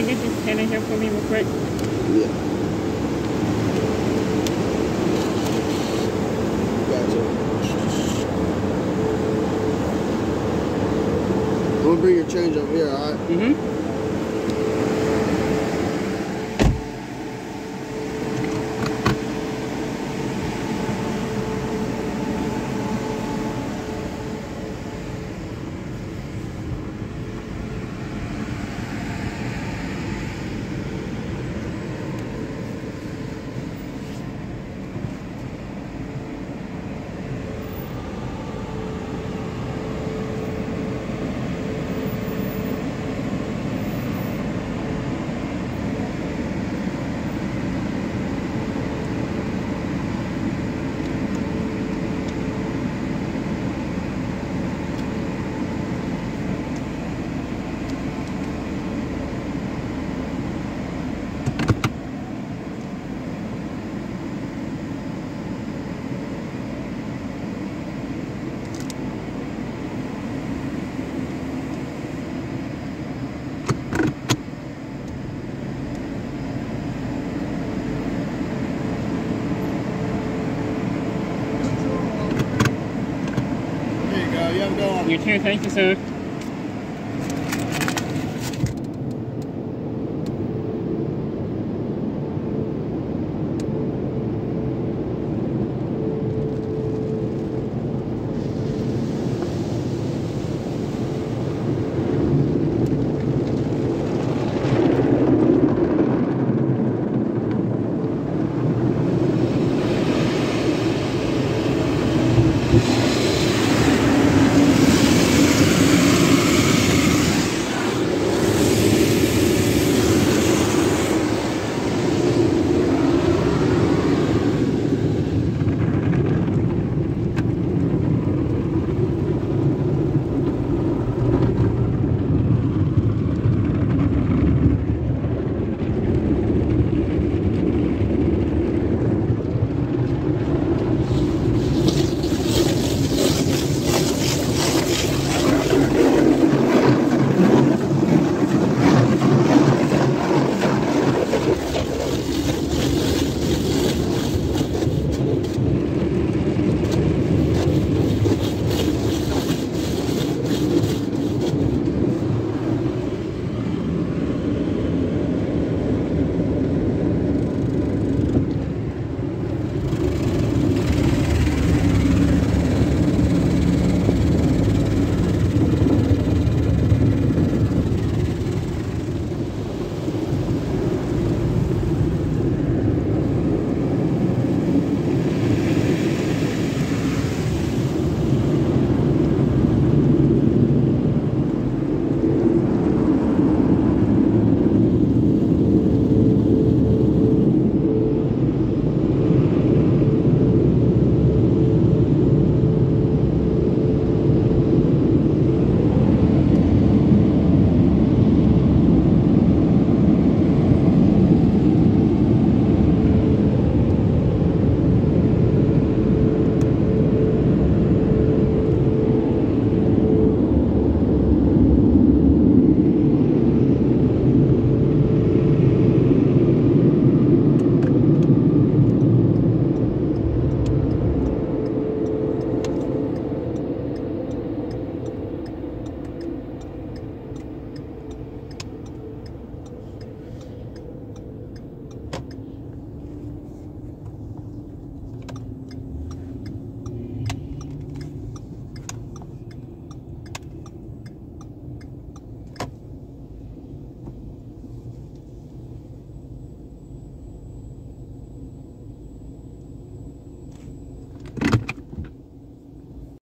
You get this pen in here for me real quick? Yeah. Gotcha. I'm gonna bring your change over here, alright? Mm-hmm. You too. Thank you, sir.